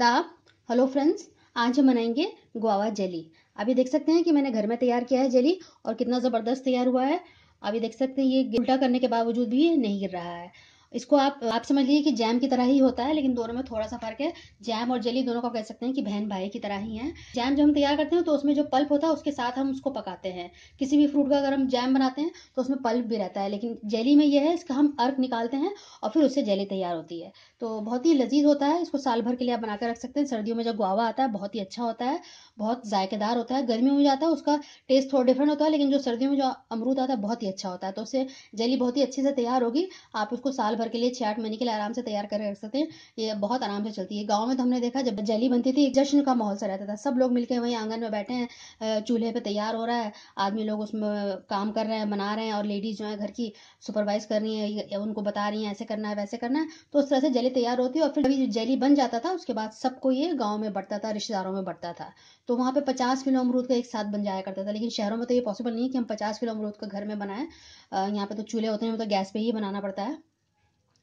आदाब hello friends आज हम बनाएँगे गुआवा जली अभी देख सकते हैं कि मैंने घर में तैयार किया है जली और कितना ज़बरदस्त तैयार हुआ है। अभी देख सकते हैं, ये उल्टा करने के बावजूद भी ये नहीं गिर रहा है। इसको आप आप समझ लीजिए कि जैम की तरह ही होता है, लेकिन दोनों में थोड़ा सा फ़र्क है। जैम और जेली दोनों को कह सकते हैं कि बहन भाई की तरह ही है। जैम जब हम तैयार करते हैं तो उसमें जो पल्प होता है, उसके साथ हम उसको पकाते हैं। किसी भी फ्रूट का अगर हम जैम बनाते हैं तो उसमें पल्प भी रहता है, लेकिन जेली में यह है, इसका हम अर्क निकालते हैं और फिर उससे जेली तैयार होती है। तो बहुत ही लजीज होता है, इसको साल भर के लिए आप बनाकर रख सकते हैं। सर्दियों में जब गुआवा आता है, बहुत ही अच्छा होता है, बहुत जायकेदार होता है। गर्मियों में जाता है, उसका टेस्ट थोड़ा डिफरेंट होता है, लेकिन जो सर्दियों में जो अमरूद आता है, बहुत ही अच्छा होता है। तो उससे जेली बहुत ही अच्छे से तैयार होगी, आप उसको साल भर के लिए आठ महीने के लिए आराम से तैयार कर सकते हैं। ये बहुत आराम से चलती है। गाँव में तो हमने देखा, जब जेली बनती थी, एक जश्न का माहौल सा रहता था। सब लोग मिलकर वहीं आँगन में बैठे हैं चूल्हे पर तैयार हो रहा है। आदमी लोग उसमें काम कर रहे हैं बना रहे हैं और लेडीज़ जो है घर की सुपरवाइज कर रही है उनको बता रही हैं, ऐसे करना है, वैसे करना है। तो उस तरह से जली तैयार होती है और फिर अभी जेली बन जाता था, उसके बाद सबको ये गाँव में बढ़ता था, रिश्तेदारों में बढ़ता था। तो वहाँ पे पचास किलो अमरूद का एक साथ बन जाया करता था, लेकिन शहरों में तो ये पॉसिबल नहीं है कि हम पचास किलो अमरूद का घर में बनाएँ। यहाँ पे तो चूल्हे होते हैं तो गैस पे ही बनाना पड़ता है।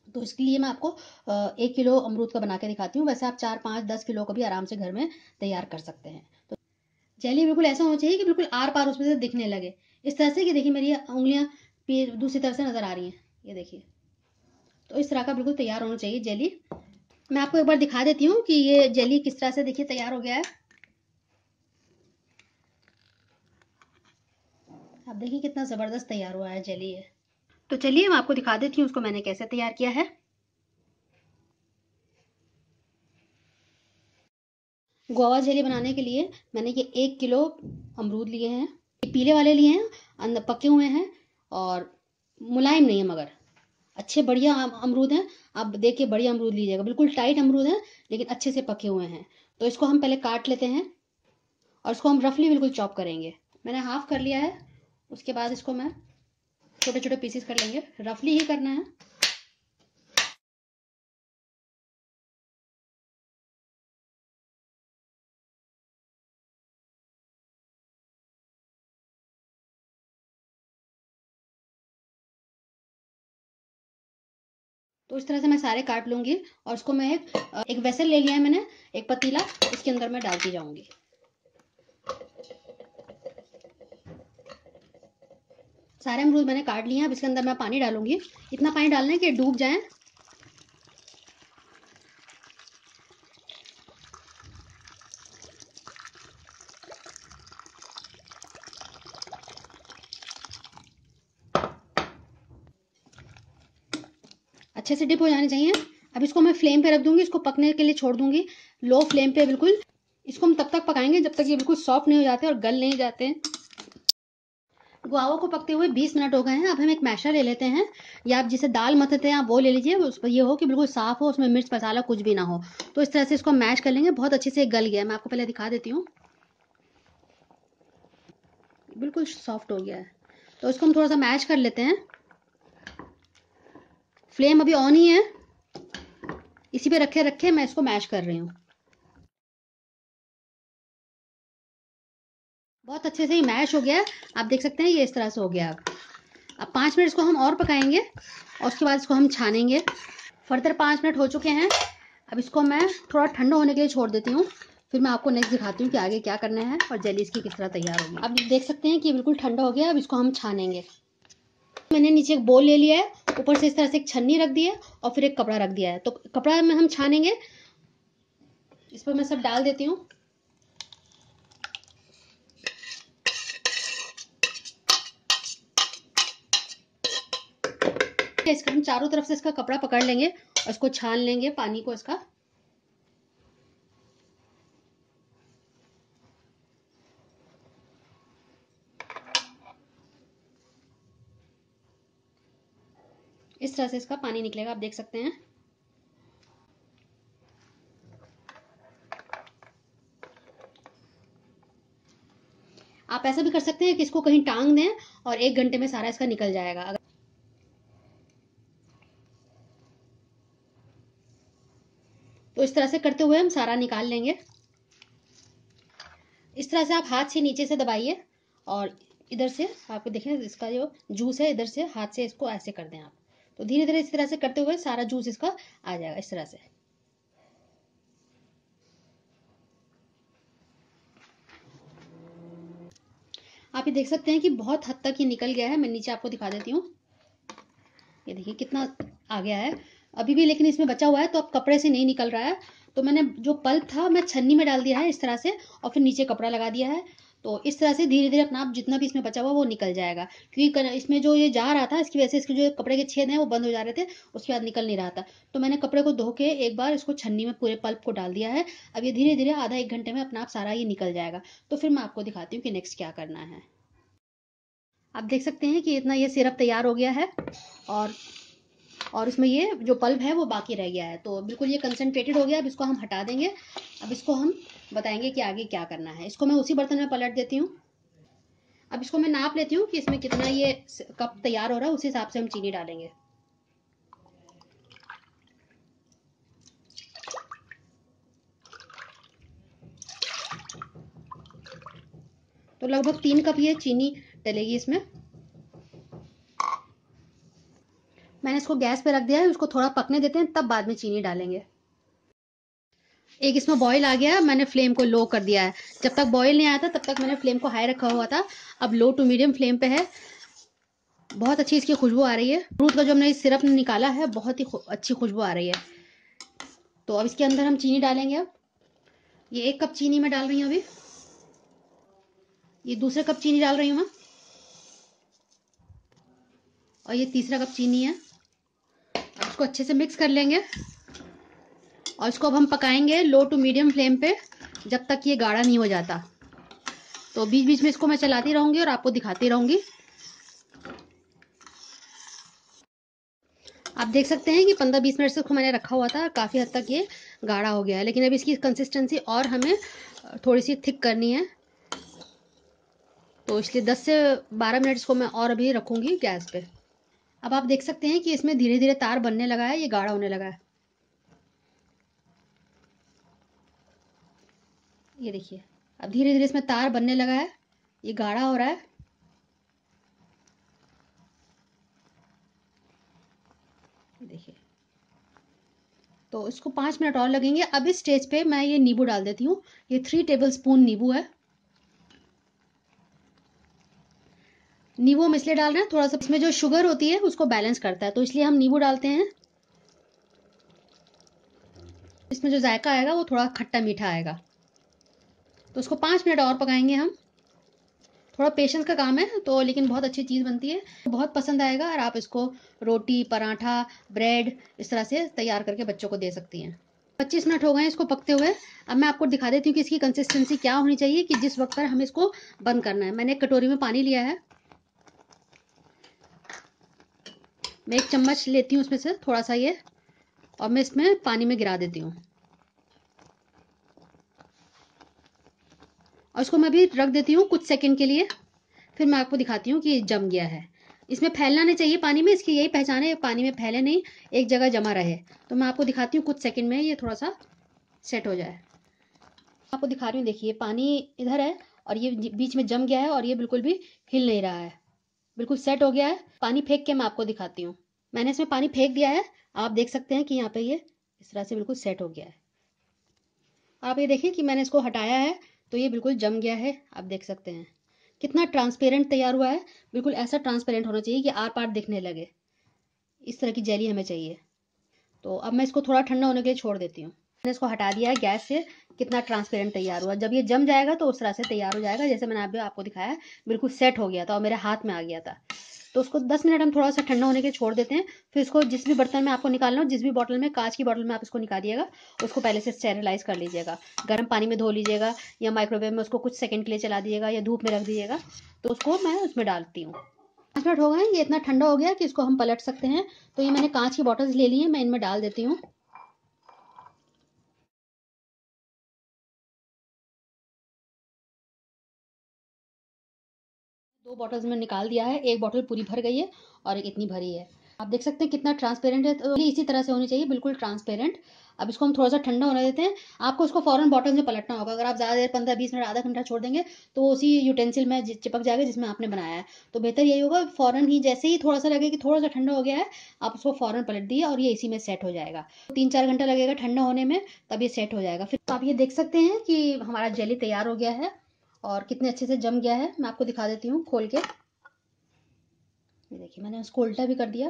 तो इसके लिए मैं आपको एक किलो अमरूद का बना के दिखाती हूँ। वैसे आप चार, पाँच, दस किलो का भी आराम से घर में तैयार कर सकते हैं। तो जेली बिल्कुल ऐसा होना चाहिए कि बिल्कुल आर पार उसमें से दिखने लगे। इस तरह से कि देखिए मेरी उंगलियाँ दूसरी तरफ़ से नज़र आ रही हैं। ये देखिए। तो इस तरह का बिल्कुल तैयार होना चाहिए जेली। मैं आपको एक बार दिखा देती हूँ कि ये जेली किस तरह से देखिए तैयार हो गया है। आप देखिए कितना ज़बरदस्त तैयार हुआ है जेली है तो चलिए मैं आपको दिखा देती हूँ उसको मैंने कैसे तैयार किया है। गोवा जेली बनाने के लिए मैंने ये एक किलो अमरूद लिए हैं, ये पीले वाले लिए हैं अंदर पके हुए हैं और मुलायम नहीं है मगर। अच्छे बढ़िया अमरूद हैं, आप देखिए बढ़िया अमरूद लीजिएगा। बिल्कुल टाइट अमरूद हैं, लेकिन अच्छे से पके हुए हैं। तो इसको हम पहले काट लेते हैं और इसको हम रफली बिल्कुल चॉप करेंगे। मैंने हाफ़ कर लिया है, उसके बाद इसको मैं छोटे छोटे पीसेस कर लेंगे। रफली ही करना है। तो इस तरह से मैं सारे काट लूँगी और उसको मैं एक एक वेसल ले लिया है मैंने, एक पतीला, इसके अंदर मैं डालती जाऊँगी। सारे अमरूद मैंने काट लिए हैं, अब इसके अंदर मैं पानी डालूँगी। इतना पानी डालना है कि डूब जाए। अच्छे से डिप हो जाने चाहिए। अब इसको मैं फ्लेम पे रख दूँगी, इसको पकने के लिए छोड़ दूँगी। लो फ्लेम पे बिल्कुल। इसको हम तब तक पकाएँगे जब तक ये बिल्कुल सॉफ्ट नहीं हो जाते और गल नहीं जाते। गुआवा को पकते हुए 20 मिनट हो गए हैं। अब हम एक मैशर ले लेते हैं। या आप जिसे दाल मथते हैं आप वो ले लीजिए। उस पर ये हो कि बिल्कुल साफ़ हो, उसमें मिर्च मसाला कुछ भी ना हो। तो इस तरह से इसको मैश कर लेंगे। बहुत अच्छे से गल गया मैं आपको पहले दिखा देती हूँ। बिल्कुल सॉफ्ट हो गया है। तो इसको हम थोड़ा सा मैश कर लेते हैं। फ्लेम अभी ऑन ही है। इसी पे रखे रखे मैं इसको मैश कर रही हूँ। बहुत अच्छे से ही मैश हो गया। आप देख सकते हैं, ये इस तरह से हो गया। अब अब पाँच मिनट इसको हम और पकाएँगे और उसके बाद इसको हम छानेंगे। फर्दर पाँच मिनट हो चुके हैं। अब इसको मैं थोड़ा ठंडा होने के लिए छोड़ देती हूँ। फिर मैं आपको नेक्स्ट दिखाती हूँ कि आगे क्या करना है और जेली इसकी किस तरह तैयार होगी। अब देख सकते हैं कि बिल्कुल ठंडा हो गया। अब इसको हम छानेंगे। मैंने नीचे एक बोल ले लिया है। ऊपर से इस तरह से एक छन्नी रख दी है और फिर एक कपड़ा रख दिया है। तो कपड़ा में हम छानेंगे। इस पर मैं सब डाल देती हूँ। इसका, हम चारों तरफ़ से इसका कपड़ा पकड़ लेंगे और इसको छान लेंगे, पानी को इसका। इस तरह से इसका पानी निकलेगा, आप देख सकते हैं। आप ऐसा भी कर सकते हैं कि इसको कहीं टांग दें और एक घंटे में सारा इसका निकल जाएगा। तरह से करते हुए हम सारा निकाल लेंगे। इस तरह से आप हाथ से नीचे से दबाइए और इधर से आप देखें इसका जो जूस है, इधर से हाथ से इसको ऐसे कर दें आप। तो धीरे धीरे इस तरह से करते हुए सारा जूस इसका आ जाएगा, इस तरह से। आप ये देख सकते हैं कि बहुत हद तक ये निकल गया है। मैं नीचे आपको दिखा देती हूँ। ये देखिए कितना आ गया है। अभी भी, लेकिन इसमें बचा हुआ है तो अब कपड़े से नहीं निकल रहा है। तो मैंने जो पल्प था, मैं छन्नी में डाल दिया है इस तरह से, और फिर नीचे कपड़ा लगा दिया है। तो इस तरह से धीरे धीरे अपना आप जितना भी इसमें बचा हुआ वो निकल जाएगा। क्योंकि इसमें जो ये जा रहा था, इसकी वजह से इसके जो कपड़े के छेद हैं, वो बंद हो जा रहे थे, उसके बाद निकल नहीं रहा था। तो मैंने कपड़े को धो के एक बार इसको छन्नी में पूरे पल्प को डाल दिया है। अब ये धीरे धीरे आधा एक घंटे में अपना आप सारा ये निकल जाएगा। तो फिर मैं आपको दिखाती हूँ कि नेक्स्ट क्या करना है। आप देख सकते हैं कि इतना ये सिरप तैयार हो गया है, और और उसमें ये जो पल्प है वो बाकी रह गया है। तो बिल्कुल ये कंसनट्रेटेड हो गया, अब इसको हम हटा देंगे। अब इसको हम बताएँगे कि आगे क्या करना है। इसको मैं उसी बर्तन में पलट देती हूँ। अब इसको मैं नाप लेती हूँ कि इसमें कितना ये कप तैयार हो रहा है, उस हिसाब से हम चीनी डालेंगे। तो लगभग तीन कप ये चीनी डलेगी इसमें। मैंने इसको गैस पे रख दिया है, उसको थोड़ा पकने देते हैं, तब बाद में चीनी डालेंगे। एक इसमें बॉईल आ गया, मैंने फ्लेम को लो कर दिया है। जब तक बॉईल नहीं आया था, तब तक मैंने फ्लेम को हाई रखा हुआ था। अब लो टू मीडियम फ्लेम पे है। बहुत अच्छी इसकी खुशबू आ रही है। फ्रूट का जो हमने सिरप निकाला है, बहुत ही अच्छी खुशबू आ रही है। तो अब इसके अंदर हम चीनी डालेंगे अब। ये एक कप चीनी में डाल रही हूँ अभी। ये दूसरा कप चीनी डाल रही हूँ मैं। और ये तीसरा कप चीनी है। इसको अच्छे से मिक्स कर लेंगे। और इसको अब हम पकाएँगे लो टू मीडियम फ्लेम पे, जब तक ये गाढ़ा नहीं हो जाता। तो बीच बीच में इसको मैं चलाती रहूँगी और आपको दिखाती रहूँगी। आप देख सकते हैं कि 15-20 मिनट से इसको मैंने रखा हुआ था, काफ़ी हद तक ये गाढ़ा हो गया है। लेकिन अब इसकी कंसिस्टेंसी और हमें थोड़ी सी थिक करनी है। तो इसलिए 10 से 12 मिनट इसको मैं और अभी रखूँगी गैस पे। अब आप देख सकते हैं कि इसमें धीरे धीरे तार बनने लगा है, ये गाढ़ा होने लगा है। ये देखिए, अब धीरे धीरे इसमें तार बनने लगा है, ये गाढ़ा हो रहा है। देखिए तो इसको पाँच मिनट और लगेंगे। अब इस स्टेज पे मैं ये नींबू डाल देती हूँ, ये थ्री टेबल स्पून नींबू है। नींबू हम इसलिए डाल रहे हैं, थोड़ा सा इसमें जो शुगर होती है, उसको बैलेंस करता है। तो इसलिए हम नींबू डालते हैं। इसमें जो जायका आएगा, वो थोड़ा खट्टा मीठा आएगा। तो उसको पाँच मिनट और पकाएँगे हम। थोड़ा पेशेंस का काम है तो लेकिन बहुत अच्छी चीज़ बनती है। बहुत पसंद आएगा, और आप इसको रोटी, पराठा ब्रेड इस तरह से तैयार करके बच्चों को दे सकती हैं। पच्चीस मिनट हो गए इसको पकते हुए। अब मैं आपको दिखा देती हूँ कि इसकी कंसिस्टेंसी क्या होनी चाहिए, कि जिस वक्त पर हम इसको बंद करना है। मैंने एक कटोरी में पानी लिया है। मैं एक चम्मच लेती हूँ उसमें से थोड़ा सा ये, और मैं इसमें पानी में गिरा देती हूँ। और इसको मैं भी रख देती हूँ कुछ सेकंड के लिए, फिर मैं आपको दिखाती हूँ कि जम गया है। इसमें फैलना नहीं चाहिए पानी में, इसकी यही पहचान है, पानी में फैले नहीं, एक जगह जमा रहे। तो मैं आपको दिखाती हूँ कुछ सेकंड में ये थोड़ा सा सेट हो जाए। आपको दिखा रही हूँ, देखिए, पानी इधर है और ये बीच में जम गया है और ये बिल्कुल भी हिल नहीं रहा है। बिल्कुल सेट हो गया है। पानी फेंक के मैं आपको दिखाती हूँ। मैंने इसमें पानी फेंक दिया है। आप देख सकते हैं कि यहाँ पे ये इस तरह से बिल्कुल सेट हो गया है। आप ये देखिए कि मैंने इसको हटाया है तो ये बिल्कुल जम गया है। आप देख सकते हैं। कितना ट्रांसपेरेंट तैयार हुआ है। बिल्कुल ऐसा ट्रांसपेरेंट होना चाहिए कि आर पार दिखने लगे। इस तरह की जेली हमें चाहिए। तो अब मैं इसको थोड़ा ठंडा होने के लिए छोड़ देती हूँ। मैंने इसको हटा दिया है गैस से। कितना ट्रांसपेरेंट तैयार हुआ। जब ये जम जाएगा तो उस तरह से तैयार हो जाएगा, जैसे मैंने अभी आपको दिखाया, बिल्कुल सेट हो गया था और मेरे हाथ में आ गया था। तो उसको 10 मिनट हम थोड़ा सा ठंडा होने के छोड़ देते हैं। फिर इसको जिस भी बर्तन में आपको निकालना हो, जिस भी बॉटल में, कांच की बॉटल में आप इसको निकालिएगा, उसको पहले से स्टेरिलाइज कर लीजिएगा। गर्म पानी में धो लीजिएगा या माइक्रोवेव में उसको कुछ सेकंड के लिए चला दीजिएगा या धूप में रख दीजिएगा। तो उसको मैं उसमें डालती हूँ। पाँच मिनट हो गए ये इतना ठंडा हो गया कि इसको हम पलट सकते हैं। तो ये मैंने कांच की बॉटल्स ले ली है, मैं इनमें डाल देती हूँ। दो बॉटल्स में निकाल दिया है, एक बॉटल पूरी भर गई है और एक इतनी भरी है। आप देख सकते हैं कितना ट्रांसपेरेंट है तो इसी तरह से होनी चाहिए, बिल्कुल ट्रांसपेरेंट अब इसको हम थोड़ा सा ठंडा होने देते हैं। आपको उसको फॉरन बॉटल में पलटना होगा। अगर आप ज़्यादा देर, पंद्रह, बीस मिनट, आधा घंटा छोड़ देंगे तो उसी यूटेंसिल में चिपक जाएगा, जिसमें आपने बनाया है। तो बेहतर यही होगा, फ़ौरन ही जैसे ही थोड़ा सा लगे कि थोड़ा सा ठंडा हो गया है, आप उसको फ़ौरन पलट दिए और ये इसी में सेट हो जाएगा। तीन चार घंटा लगेगा ठंडा होने में, तब ये सेट हो जाएगा। फिर आप ये देख सकते हैं कि हमारा जेली तैयार हो गया है। और कितने अच्छे से जम गया है, मैं आपको दिखा देती हूँ खोल के। ये देखिए, मैंने उसको उल्टा भी कर दिया।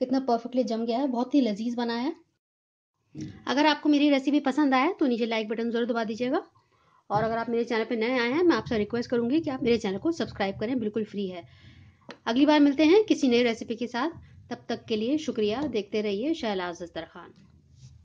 कितना परफेक्टली जम गया है, बहुत ही लजीज बना है। अगर आपको मेरी रेसिपी पसंद आए तो नीचे लाइक बटन ज़रूर दबा दीजिएगा। और अगर आप मेरे चैनल पर नए आए हैं, मैं आपसे रिक्वेस्ट करूँगी कि आप मेरे चैनल को सब्सक्राइब करें, बिल्कुल फ्री है। अगली बार मिलते हैं किसी नई रेसिपी के साथ। तब तक के लिए शुक्रिया। देखते रहिए शहलाज दस्तरखान